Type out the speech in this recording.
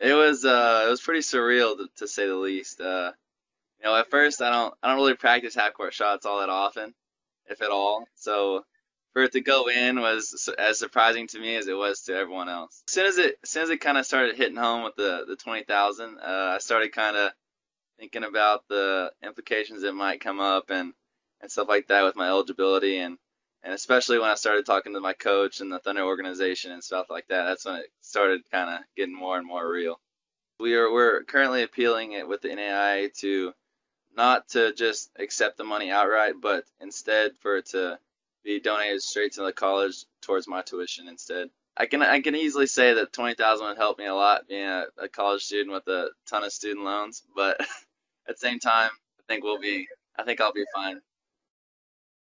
It was uh, it was pretty surreal to, to say the least. Uh, you know, at first I don't I don't really practice half court shots all that often, if at all. So for it to go in was as surprising to me as it was to everyone else. As soon as it as soon as it kind of started hitting home with the the twenty thousand, uh, I started kind of thinking about the implications that might come up and and stuff like that with my eligibility and and especially when I started talking to my coach and the Thunder organization and stuff like that, that's when it started kind of getting more and more real. We are we're currently appealing it with the NAIA to not to just accept the money outright, but instead for it to be donated straight to the college towards my tuition instead. I can I can easily say that twenty thousand would help me a lot being a, a college student with a ton of student loans, but at the same time, I think we'll be I think I'll be fine.